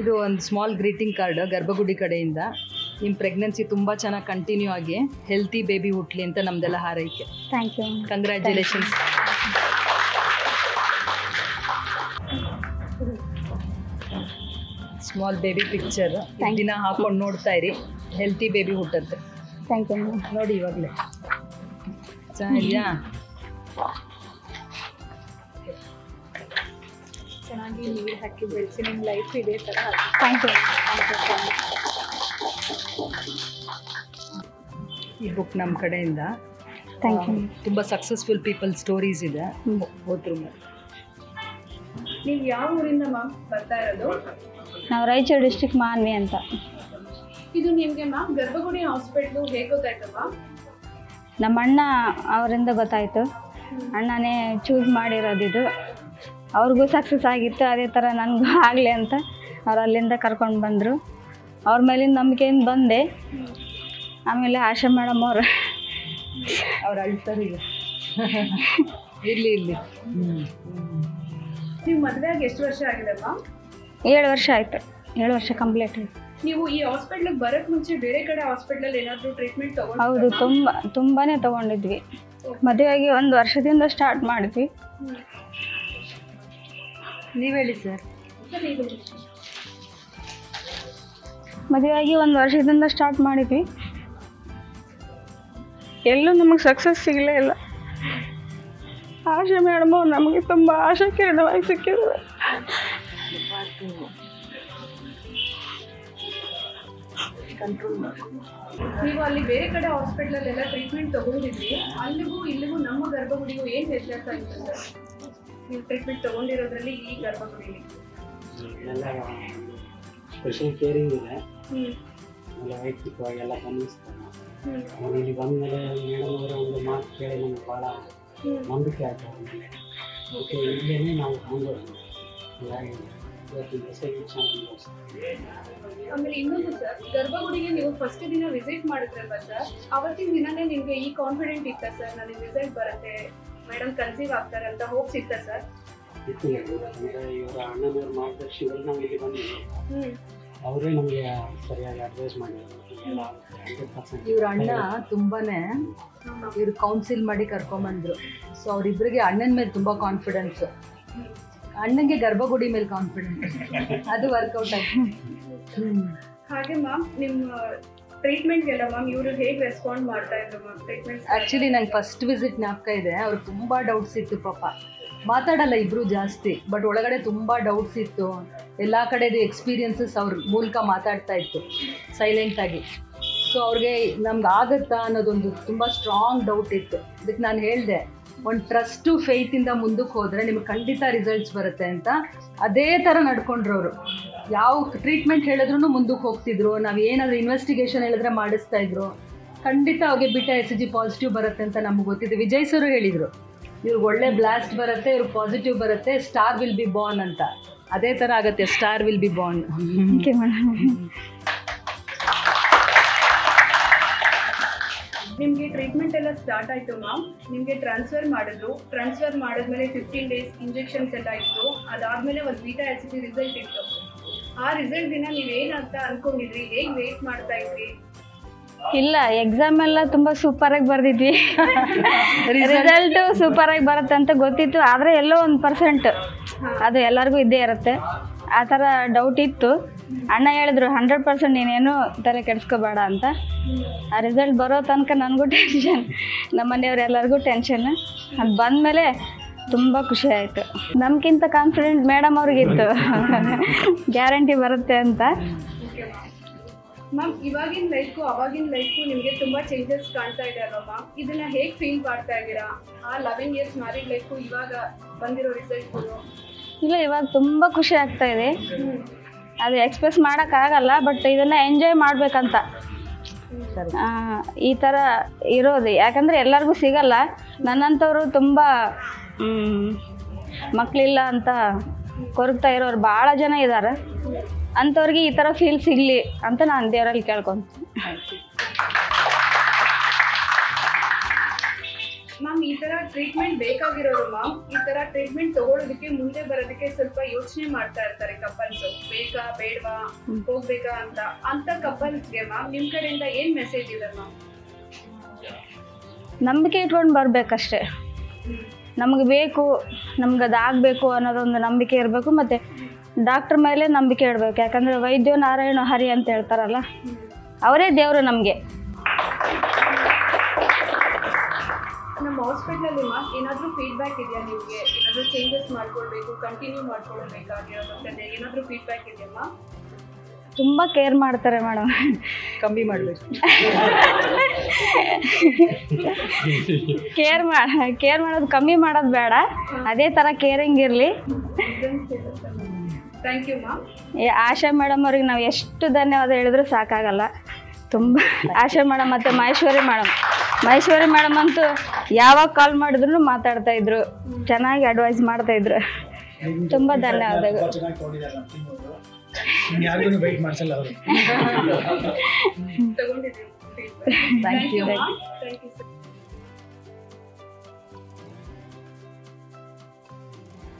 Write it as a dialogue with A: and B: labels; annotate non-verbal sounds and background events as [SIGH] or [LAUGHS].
A: ಇದು ಒಂದು small greeting card ಗರ್ಭಗುಡಿ ಕಡೆಯಿಂದ. ನಿಮ್ ಪ್ರೆಗ್ನೆನ್ಸಿ ತುಂಬಾ ಚೆನ್ನಾಗಿ ಕಂಟಿನ್ಯೂ ಆಗಿ ಹೆಲ್ತಿ ಬೇಬಿ ಹುಟ್ಲಿ ಅಂತ ನಮ್ದೆಲ್ಲ ಹಾರೈಕೆ.
B: Thank you
A: congratulations small baby picture ದಿನ ಹಾಕೊಂಡು ನೋಡ್ತಾ ಇರಿ. ಹೆಲ್ತಿ ಬೇಬಿ ಹುಟ್ಟತ್ತೆ.
B: ಥ್ಯಾಂಕ್ ಯು
A: ನೋಡಿ ಇವಾಗಲೇ. ಚೆನ್ನಾಗಿದೆಯಾ?
C: ಚೆನ್ನಾಗಿ ನೀರು ಹಾಕಿ ಬೆಳೆಸಿ ನಿಮ್ಮ ಲೈಫ್ ಇದೇ ಥರ
B: ಥ್ಯಾಂಕ್ ಯು
A: ಈ ಬುಕ್ ನಮ್ಮ ಕಡೆಯಿಂದ
B: ಥ್ಯಾಂಕ್ ಯು
A: ತುಂಬ ಸಕ್ಸಸ್ಫುಲ್ ಪೀಪಲ್ ಸ್ಟೋರೀಸ್ ಇದೆ.
B: ಹೋದ್ರು
A: ಓದ್ರು
C: ನೀವು ಯಾವ ಊರಿಂದ ಮ್ಯಾಮ್ ಬರ್ತಾ ಇರೋದು?
B: ನಾವು ರಾಯಚೂರು ಡಿಸ್ಟಿಕ್ ಮಾನ್ವಿ ಅಂತ.
C: ಇದು ನಿಮಗೆ ಮ್ಯಾಮ್ ಗರ್ಭಗುಡಿ ಹಾಸ್ಪಿಟ್ಲು ಹೇಗೆ ಗೊತ್ತಾಯ್ತು ಮ್ಯಾಮ್
B: ನಮ್ಮ ಅಣ್ಣ ಅವರಿಂದ ಗೊತ್ತಾಯಿತು. ಅಣ್ಣನೇ ಚೂಸ್ ಮಾಡಿರೋದಿದು. ಅವ್ರಿಗೂ ಸಕ್ಸಸ್ ಆಗಿತ್ತು ಅದೇ ಥರ ನನಗೂ [LAUGHS] ಆಗಲಿ ಅಂತ ಅವ್ರು ಅಲ್ಲಿಂದ ಕರ್ಕೊಂಡು ಬಂದರು. ಅವ್ರ ಮೇಲಿನ ನಂಬಿಕೆಯಿಂದ ಬಂದೆ. ಆಮೇಲೆ ಆಶಾ ಮೇಡಮ್ ಅವರು
A: ಅವ್ರು [LAUGHS] ಅಳ್ತಾರೆ ಈಗ. [LAUGHS] ಇರಲಿ ಇರಲಿ.
C: ನೀವು ಮದುವೆಯಾಗಿ ಆಗಿ ಎಷ್ಟು ವರ್ಷ ಆಗಿದೆ ಮ್ಯಾಮ್
B: ಏಳು ವರ್ಷ ಆಯಿತು. ಏಳು ವರ್ಷ ಕಂಪ್ಲೀಟ್ ಆಯಿತು.
C: ನೀವು ಈ ಹಾಸ್ಪಿಟ್ಲಿಗೆ ಬರೋಕ್ಕೆ ಮುಂಚೆ ಬೇರೆ ಕಡೆ ಹಾಸ್ಪಿಟ್ಲಲ್ಲಿ ಏನಾದರೂ ಟ್ರೀಟ್ಮೆಂಟ್ ತಗೊಂಡು
B: ಹೌದು ತುಂಬ ತುಂಬಾ ತೊಗೊಂಡಿದ್ವಿ. ಮದುವೆಯಾಗಿ ಒಂದು ವರ್ಷದಿಂದ ಸ್ಟಾರ್ಟ್ ಮಾಡಿದ್ವಿ.
A: ನೀವು ಹೇಳಿ ಸರ್
B: ಮದುವೆಯಾಗಿ ಒಂದು ವರ್ಷದಿಂದ ಸ್ಟಾರ್ಟ್ ಮಾಡಿದ್ವಿ. ಎಲ್ಲೂ ನಮಗೆ ಸಕ್ಸಸ್ ಸಿಗಲೇ ಇಲ್ಲ. ಆಶೆ ಮೇಡಮ್ ಅವ್ರು ನಮಗೆ ತುಂಬ ಆಶಾ ಕಿರಣವಾಗಿ ಸಿಕ್ಕಿದ್ರು
C: ನೀವು ಅಲ್ಲಿ ಬೇರೆ ಕಡೆ ಹಾಸ್ಪಿಟ್ಲಲ್ಲೆಲ್ಲ ಟ್ರೀಟ್ಮೆಂಟ್ ತಗೊಂಡಿದ್ವಿ ಅಲ್ಲಿಗೂ ಇಲ್ಲಿಗೂ ನಮ್ಮ ಗರ್ಭಗುಡಿಗೂ ಏನು ವ್ಯತ್ಯಾಸ ಸರ್ ನೀವು ಟ್ರೀಟ್ಮೆಂಟ್ ತಗೊಂಡಿರೋದ್ರಲ್ಲಿ ಈ ಗರ್ಭಗುಡಿಲಿ.
D: ಎಲ್ಲ ಸ್ಪೆಷಲ್ ಕೇರಿಂಗ್ ಇದೆ. ಎಲ್ಲ ವೈಯಕ್ತಿಕವಾಗಿ ಎಲ್ಲ ಗಮನಿಸ್ತಾರೆ. ನಾನು ಇಲ್ಲಿ ಬಂದಮೇಲೆ ಮೇಡಮ್ ಅವರ ಒಂದು ಮಾತು ಕೇಳಿ ನಮ್ಗೆ ಭಾಳ ನಂಬಿಕೆ ಆಯ್ತು ಅವ್ರ ಮೇಲೆ. ಅದಕ್ಕೆ ಇಲ್ಲೇ ನಾವು ಮುಂದುವರ್ತೀವಿ ಹೀಗಾಗಿ ಇವತ್ತು ಮೆಸೇಜ್ ಚೆನ್ನಾಗಿ
C: ಆಮೇಲೆ ಇನ್ನೊಂದು ಸರ್ ಗರ್ಭಗುಡಿಗೆ ನೀವು ಫಸ್ಟ್ ದಿನ ವಿಸಿಟ್ ಮಾಡಿದ್ರಲ್ವ ಸರ್ ಅವತ್ತಿನ ದಿನನೇ ನಿಮಗೆ ಈ ಕಾನ್ಫಿಡೆಂಟ್ ಇತ್ತ ಸರ್ ನನಗೆ ರಿಸಲ್ಟ್ ಬರುತ್ತೆ. ಮೇಡಮ್ ಕನ್ಸೀವ್ ಆಗ್ತಾರೆ ಅಂತ ಹೋಪ್ ಸಿಗ್ತಾ ಸರ್.
D: ಇತ್ತು ಇವರ ಅಣ್ಣನವ್ರ ಮಾರ್ಗದರ್ಶನದಲ್ಲಿ ನಾವು ಇಲ್ಲಿ ಬಂದಿದ್ದೀವಿ
C: ಹ್ಞೂ
D: ಅವರೇ ನಮಗೆ ಸರಿಯಾಗಿ ಅಡ್ವೈಸ್ ಮಾಡಿದ್ರು.
A: ಇವ್ರ ಅಣ್ಣ ತುಂಬಾನೇ ಇವ್ರು ಕೌನ್ಸಿಲ್ ಮಾಡಿ ಕರ್ಕೊಂಬಂದ್ರು. ಸೊ ಅವರಿಬ್ಬರಿಗೆ ಅಣ್ಣನ ಮೇಲೆ ತುಂಬಾ ಕಾನ್ಫಿಡೆನ್ಸ್ ಅಣ್ಣಂಗೆ ಗರ್ಭಗುಡಿ ಮೇಲೆ ಕಾನ್ಫಿಡೆನ್ಸ್ ಅದು ವರ್ಕೌಟ್ ಆಯ್ತು.
C: ಹಾಗೆ ಮ್ಯಾಮ್ ನಿಮ್ಮ ಟ್ರೀಟ್ಮೆಂಟ್ಗೆಲ್ಲ ಮ್ಯಾಮ್ ಇವರು ಹೇಗೆ ರೆಸ್ಪಾಂಡ್ ಮಾಡ್ತಾ ಇದ್ರು ಮ್ಯಾಮ್ ಟ್ರೀಟ್ಮೆಂಟ್
A: ಆ್ಯಕ್ಚುಲಿ ನಂಗೆ ಫಸ್ಟ್ ವಿಸಿಟ್ ಜ್ಞಾಪಕ ಇದೆ. ಅವ್ರು ತುಂಬ ಡೌಟ್ಸ್ ಇತ್ತು ಪಾಪ. ಮಾತಾಡಲ್ಲ ಇಬ್ಬರು ಜಾಸ್ತಿ ಬಟ್ ಒಳಗಡೆ ತುಂಬ ಡೌಟ್ಸ್ ಇತ್ತು. ಎಲ್ಲ ಕಡೆದು ಎಕ್ಸ್ಪೀರಿಯನ್ಸಸ್ ಅವ್ರ ಮೂಲಕ ಮಾತಾಡ್ತಾ ಇತ್ತು ಸೈಲೆಂಟಾಗಿ ಸೊ ಅವ್ರಿಗೆ ನಮ್ಗೆ ಆಗುತ್ತಾ ಅನ್ನೋದೊಂದು ತುಂಬ ಸ್ಟ್ರಾಂಗ್ ಡೌಟ್ ಇತ್ತು. ಅದಕ್ಕೆ ನಾನು ಹೇಳಿದೆ, ಒಂದು ಟ್ರಸ್ಟು ಫೇತಿಂದ ಮುಂದಕ್ಕೆ ಹೋದರೆ ನಿಮ್ಗೆ ಖಂಡಿತ ರಿಸಲ್ಟ್ಸ್ ಬರುತ್ತೆ ಅಂತ. ಅದೇ ಥರ ನಡ್ಕೊಂಡ್ರು ಅವರು. ಯಾವ ಟ್ರೀಟ್ಮೆಂಟ್ ಹೇಳಿದ್ರು ಮುಂದಕ್ಕೆ ಹೋಗ್ತಿದ್ರು. ನಾವು ಏನಾದರೂ ಇನ್ವೆಸ್ಟಿಗೇಷನ್ ಹೇಳಿದ್ರೆ ಮಾಡಿಸ್ತಾ ಇದ್ರು. ಖಂಡಿತ ಅವ್ರಿಗೆ ಬಿಟ್ಟ ಎಸ್ ಜಿ ಪಾಸಿಟಿವ್ ಬರುತ್ತೆ ಅಂತ ನಮ್ಗೆ ಗೊತ್ತಿದೆ. ವಿಜಯ್ ಸರ್ ಹೇಳಿದರು. ಇವ್ರಿಗೆ ಒಳ್ಳೆ ಬ್ಲಾಸ್ಟ್ ಬರುತ್ತೆ ಇವ್ರಿಗೆ ಪಾಸಿಟಿವ್ ಬರುತ್ತೆ ಸ್ಟಾರ್ ವಿಲ್ ಬಿ ಬಾರ್ನ್ ಅಂತ. ಅದೇ ಥರ ಆಗುತ್ತೆ ಸ್ಟಾರ್ ವಿಲ್ ಬಿ ಬಾರ್ನ್
C: ನಿಮಗೆ ಟ್ರೀಟ್ಮೆಂಟ್ ಎಲ್ಲ ಸ್ಟಾರ್ಟ್ ಆಯಿತು ಮ್ಯಾಮ್ ನಿಮಗೆ ಟ್ರಾನ್ಸ್ಫರ್ ಮಾಡಿದ್ರು. ಟ್ರಾನ್ಸ್ಫರ್ ಮಾಡಿದ್ಮೇಲೆ ಫಿಫ್ಟೀನ್ ಡೇಸ್ ಇಂಜೆಕ್ಷನ್ಸ್ ಎಲ್ಲ ಇತ್ತು ಅದಾದಮೇಲೆ ಒಂದು ಬೀಟಾ ಸಿ ಜಿ ರಿಸಲ್ಟ್ ಇತ್ತು. ಆ ರಿಸಲ್ಟ್ ದಿನ ನೀವೇನಂತ ಅನ್ಕೊಂಡಿದ್ರಿ? ಹೇಗ್ ವೇಟ್ ಮಾಡ್ತಾ ಇದ್ರಿ?
B: ಇಲ್ಲ ಎಕ್ಸಾಮ್ ಎಲ್ಲ ಆಗಿ ಬರ್ತಿದ್ವಿ ರಿಸಲ್ಟ್ ಸೂಪರ್ ಆಗಿ ಬರುತ್ತೆ ಅಂತ ಗೊತ್ತಿತ್ತು ಆದ್ರೆ ಎಲ್ಲೋ ಒಂದು ಪರ್ಸೆಂಟ್ ಅದು ಎಲ್ಲರಿಗೂ ಇದ್ದೇ ಇರುತ್ತೆ. ಆ ಥರ ಡೌಟ್ ಇತ್ತು. ಅಣ್ಣ ಹೇಳಿದ್ರು ಹಂಡ್ರೆಡ್ ಪರ್ಸೆಂಟ್ ನೀನೇನು ತಲೆ ಕೆಡಿಸ್ಕೋಬೇಡ ಅಂತ. ಆ ರಿಸಲ್ಟ್ ಬರೋ ತನಕ ನನಗೂ ಟೆನ್ಷನ್ ನಮ್ಮ ಮನೆಯವ್ರು ಎಲ್ಲರಿಗೂ ಟೆನ್ಷನ್ ಅದು ಬಂದಮೇಲೆ ತುಂಬ ಖುಷಿ ಆಯಿತು. ನಮಗಿಂತ ಕಾನ್ಫಿಡೆಂಟ್ ಮೇಡಮ್ ಅವ್ರಿಗಿತ್ತು. ಗ್ಯಾರಂಟಿ ಬರುತ್ತೆ ಅಂತ.
C: ಮ್ಯಾಮ್ ಇವಾಗಿನ ಲೈಫು ಅವಾಗಿನ ಲೈಫು ನಿಮಗೆ ತುಂಬ ಚೇಂಜಸ್ ಕಾಣ್ತಾ ಇದೆ ಅಲ್ವಾ ಮ್ಯಾಮ್ ಇದನ್ನ ಹೇಗೆ ಫೀಲ್ ಮಾಡ್ತಾ ಇದ್ದೀರಾ? ಆ ಲೆವೆನ್ ಇಯರ್ಸ್ ಮ್ಯಾರಿಡ್ ಲೈಫು ಇವಾಗ ಬಂದಿರೋ ರಿಸಲ್ಟ್ಗಳು
B: ಇಲ್ಲ ಇವಾಗ ತುಂಬ ಖುಷಿ ಆಗ್ತಾ ಇದೆ. ಅದು ಎಕ್ಸ್ಪ್ರೆಸ್ ಮಾಡೋಕ್ಕಾಗಲ್ಲ ಬಟ್ ಇದನ್ನು ಎಂಜಾಯ್ ಮಾಡಬೇಕಂತ. ಈ ಥರ ಇರೋದು. ಯಾಕಂದರೆ ಎಲ್ಲರಿಗೂ ಸಿಗಲ್ಲ. ನನ್ನಂಥವ್ರು ತುಂಬ ಮಕ್ಕಳಿಲ್ಲ ಅಂತ ಕೊರಗ್ತಾ ಇರೋರು ಭಾಳ ಜನ ಇದ್ದಾರೆ ಅಂಥವ್ರಿಗೆ ಈ ಥರ ಫೀಲ್ ಸಿಗಲಿ ಅಂತ ನಾನು ದೇವರಲ್ಲಿ ಕೇಳ್ಕೊತೀನಿ.
C: ಮ್ಯಾಮ್ ಈ ತರ ಟ್ರೀಟ್ಮೆಂಟ್ ಬೇಕಾಗಿರೋರು ಮ್ಯಾಮ್? ಈ ತರ ಟ್ರೀಟ್ಮೆಂಟ್ ತಗೊಳ್ಳೋದಕ್ಕೆ ಮುಂದೆ ಬರೋದಕ್ಕೆ ಸ್ವಲ್ಪ ಯೋಚನೆ ಮಾಡ್ತಾ ಇರ್ತಾರೆ ಕಪಲ್ಸ್ ಬೇಕಾ ಬೇಡವಾ? ಹೋಗ್ಬೇಕಾ ಅಂತ. ಅಂತ ಕಪಲ್ಸ್ಗೆ ಮ್ಯಾಮ್ ನಿಮ್ಮ ಕಡೆಯಿಂದ ಏನು ಮೆಸೇಜ್ ಇದೆ ಮ್ಯಾಮ್?
B: ನಂಬಿಕೆ ಇಟ್ಕೊಂಡು ಬರಬೇಕಷ್ಟೆ. ನಮ್ಗೆ ಬೇಕು, ನಮ್ಗೆ ಅದು ಆಗಬೇಕು ಅನ್ನೋದೊಂದು ನಂಬಿಕೆ ಇರಬೇಕು ಮತ್ತು ಡಾಕ್ಟ್ರ್ ಮೇಲೆ ನಂಬಿಕೆ ಇಡಬೇಕು. ಯಾಕಂದರೆ ವೈದ್ಯ ನಾರಾಯಣ ಹರಿ ಅಂತ ಹೇಳ್ತಾರಲ್ಲ, ಅವರೇ ದೇವರು ನಮಗೆ.
C: ನಮ್ಮ ಹಾಸ್ಪಿಟಲ್ ಮ್ಯಾಮ್ ಏನಾದ್ರೂ ಫೀಡ್ಬ್ಯಾಕ್ ಇದೆಯಾ ನಿಮಗೆ? ಏನಾದರೂ ಚೇಂಜಸ್ ಮಾಡ್ಕೊಳ್ಬೇಕು ಕಂಟಿನ್ಯೂ ಮಾಡ್ಕೊಳ್ಬೇಕಾಗಿರೋದು ಏನಾದರೂ ಫೀಡ್ಬ್ಯಾಕ್ ಇದೆಯಾ ಮ್ಯಾಮ್
B: ತುಂಬ ಕೇರ್ ಮಾಡ್ತಾರೆ ಮೇಡಮ್
A: ಕಮ್ಮಿ ಮಾಡಬೇಕು.
B: ಕೇರ್ ಮಾ ಕೇರ್ ಮಾಡೋದು ಕಮ್ಮಿ ಮಾಡೋದು ಬೇಡ. ಅದೇ ಥರ ಕೇರಿಂಗ್ ಇರಲಿ.
C: Thank you ma'am
B: Asha madam ಅವ್ರಿಗೆ ನಾವು ಎಷ್ಟು ಧನ್ಯವಾದ ಹೇಳಿದ್ರು ಸಾಕಾಗಲ್ಲ. ತುಂಬ ಆಶಾ ಮೇಡಮ್ ಮತ್ತು ಮಹೇಶ್ವರಿ ಮೇಡಮ್ ಮಹೇಶ್ವರಿ ಮೇಡಮ್ ಅಂತೂ ಯಾವಾಗ ಕಾಲ್ ಮಾಡಿದ್ರು ಮಾತಾಡ್ತಾ ಇದ್ರು. ಚೆನ್ನಾಗಿ ಅಡ್ವೈಸ್ ಮಾಡ್ತಾ ಇದ್ರು. ತುಂಬ ಧನ್ಯವಾದಗಳು.
E: ಚೆನ್ನಾಗಿ ಕೊಟ್ಟಿದ್ದಾರೆ ನಮ್ಮ team ಅವ್ರು. ಇನ್ ಯಾರಿಗೂ ವೈಟ್ ಮಾಡ್ಸಲ್ಲ ಅವರು
C: ತಗೊಂಡಿದ್ದೀವಿ
A: ಥ್ಯಾಂಕ್ ಯು
C: ಥ್ಯಾಂಕ್ ಯು